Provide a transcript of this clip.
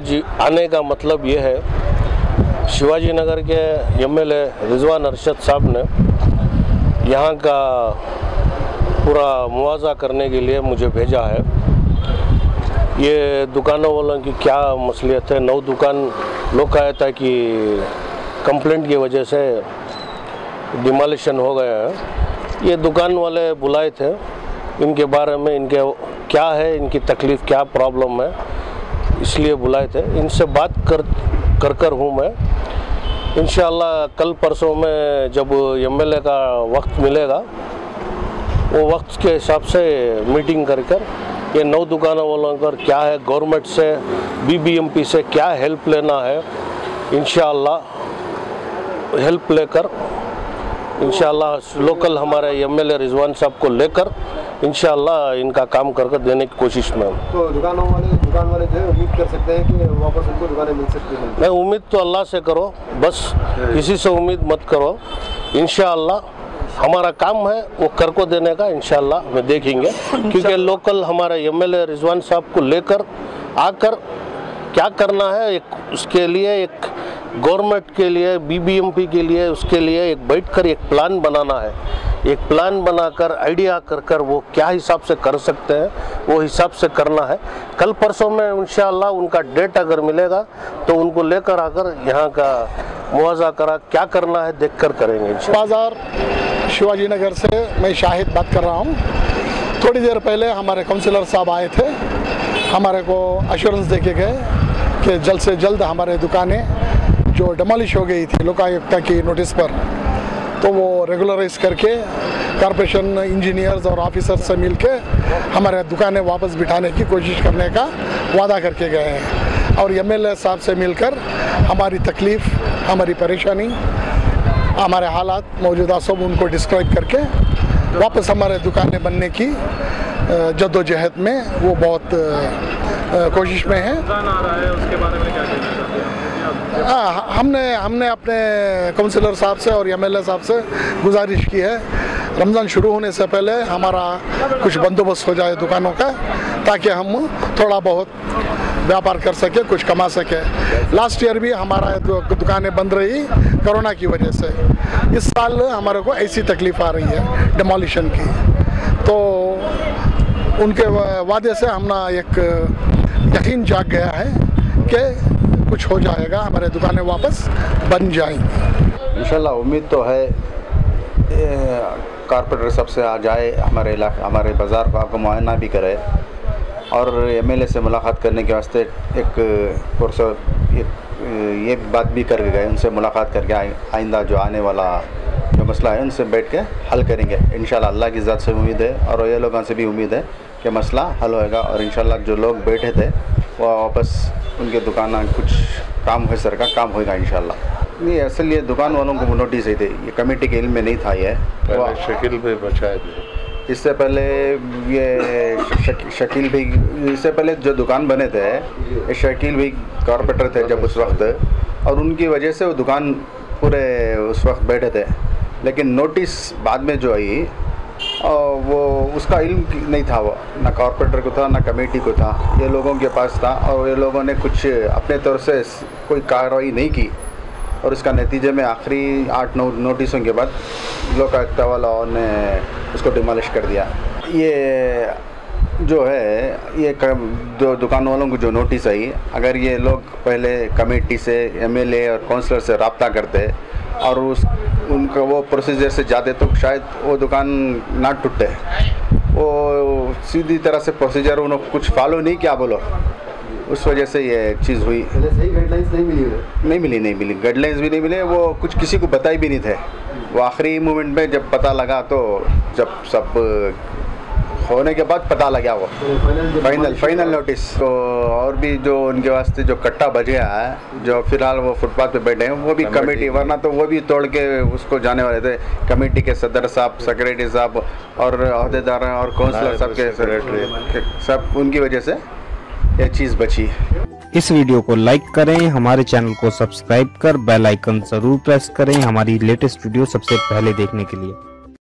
आज आने का मतलब ये है, शिवाजी नगर के एमएलए रिजवान अरशद साहब ने यहाँ का पूरा मुआवजा करने के लिए मुझे भेजा है। ये दुकानों वालों की क्या मसलियत है? नौ दुकान लोग कहा था कि कंप्लेंट की वजह से डिमोलिशन हो गया है। ये दुकान वाले बुलाए थे। इनके बारे में इनके क्या है? इनकी तकलीफ़ क्या प्रॉब्लम है? इसलिए बुलाए थे। इनसे बात कर कर कर हूँ मैं। इन कल परसों में जब एमएलए का वक्त मिलेगा, वो वक्त के हिसाब से मीटिंग कर कर ये नौ दुकानों वालों पर क्या है, गवर्नमेंट से बीबीएमपी से क्या हेल्प लेना है इन हेल्प लेकर इन लोकल हमारे एमएलए रिजवान साहब को लेकर इन इनका काम कर कर देने की कोशिश में हूँ। तो दुकानों वाले दुकान वाले जो है उम्मीद कर सकते हैं कि वापस उनको दुकानें मिल सकती हैं। नहीं उम्मीद तो अल्लाह से करो बस किसी से उम्मीद मत करो। इन हमारा काम है वो कर को देने का इंशाल्लाह हमें देखेंगे। क्योंकि लोकल हमारे एमएलए रिजवान साहब को लेकर आकर क्या करना है एक उसके लिए एक गवर्नमेंट के लिए बीबीएमपी के लिए उसके लिए एक बैठकर एक प्लान बनाना है। एक प्लान बनाकर आइडिया कर कर वो क्या हिसाब से कर सकते हैं, वो हिसाब से करना है। कल परसों में इंशाल्लाह उनका डेट अगर मिलेगा तो उनको लेकर आकर यहाँ का मुआवजा करा, क्या करना है देख कर करेंगे बाज़ार शिवाजी नगर से मैं शाहिद बात कर रहा हूँ। थोड़ी देर पहले हमारे काउंसिलर साहब आए थे। हमारे को अश्योरेंस दे के गए कि जल्द से जल्द हमारे दुकानें जो डमोलिश हो गई थी, लोकायुक्ता की नोटिस पर तो वो रेगुलराइज करके कॉरपोरेशन इंजीनियर्स और ऑफिसर्स से मिल के हमारे दुकानें वापस बिठाने की कोशिश करने का वादा करके गए हैं। और एम साहब से मिलकर हमारी तकलीफ़, हमारी परेशानी, हमारे हालात मौजूदा सब उनको डिस्क्राइब करके वापस हमारे दुकानें बनने की जद्दोजहद में वो बहुत कोशिश में है। हाँ? हमने हमने अपने काउंसिलर साहब से और एमएलए साहब से गुजारिश की है। रमज़ान शुरू होने से पहले हमारा कुछ बंदोबस्त हो जाए दुकानों का, ताकि हम थोड़ा बहुत व्यापार कर सके, कुछ कमा सके। लास्ट ईयर भी हमारा दुकानें बंद रही कोरोना की वजह से। इस साल हमारे को ऐसी तकलीफ़ आ रही है डिमोलिशन की। तो उनके वादे से हमने एक यकीन जाग गया है कि कुछ हो जाएगा, हमारे दुकानें वापस बन जाएँगी। इंशाल्लाह, उम्मीद तो है कारपोरेटर सबसे आ जाए, हमारे इलाके, हमारे बाज़ार का मुआयना भी करे और एमएलए से मुलाकात करने के वास्ते एक कोर्स ये बात भी कर गए, उनसे मुलाकात करके आइंदा जो आने वाला जो मसला है, उनसे बैठ के हल करेंगे। इन अल्लाह की ज़ात से उम्मीद है और ये लोगों से भी उम्मीद है कि मसला हल होएगा और इन जो लोग बैठे थे, वो वापस उनके दुकान कुछ काम है सर का काम होगा इन नहीं असल ये दुकान वालों को नोटिस ही थे ये कमेटी के इल्म में नहीं था ये। शकील पे बचाए थे। इससे पहले ये शक, शकील भी इससे पहले जो दुकान बने थे ये शकील भी कॉरपोरेटर थे जब उस वक्त और उनकी वजह से वो दुकान पूरे उस वक्त बैठे थे। लेकिन नोटिस बाद में जो आई वो उसका इल्म नहीं था वो, ना कॉरपोरेटर को था, ना कमेटी को था। ये लोगों के पास था और ये लोगों ने कुछ अपने तौर से कोई कार्रवाई नहीं की। और इसका नतीजे में आखिरी आठ नौ नोटिसों के बाद लोकायुक्ता वाला ने उसको डिमोलिश कर दिया। ये जो है, ये जो दुकान वालों को जो नोटिस आई, अगर ये लोग पहले कमेटी से एमएलए और काउंसलर से रबता करते और उस उनका वो प्रोसीजर से जाते तो शायद वो दुकान ना टूटे। वो सीधी तरह से प्रोसीजर उन्होंने कुछ फॉलो नहीं किया बोलो। उस वजह से ये चीज़ हुई। सही गाइडलाइंस नहीं मिली नहीं मिली नहीं मिली। गाइडलाइंस भी नहीं मिले वो कुछ किसी को बताई भी नहीं थे। वो आखिरी मोमेंट में जब पता लगा तो जब सब होने के बाद पता लगा वो। फाइनल फाइनल नोटिस तो और भी जो उनके वास्ते जो कट्टा बच गया है जो फ़िलहाल वो फुटपाथ पे बैठे हैं वो भी कमेटी वरना तो वो भी तोड़ के उसको जाने वाले थे। कमेटी के सदर साहब सेक्रेटरी साहब और अहदेदार और काउंसलर साहब के सेक्रेटरी सब उनकी वजह से ये चीज़ बची इस वीडियो को लाइक करें हमारे चैनल को सब्सक्राइब कर बेल आइकन ज़रूर प्रेस करें हमारी लेटेस्ट वीडियो सबसे पहले देखने के लिए।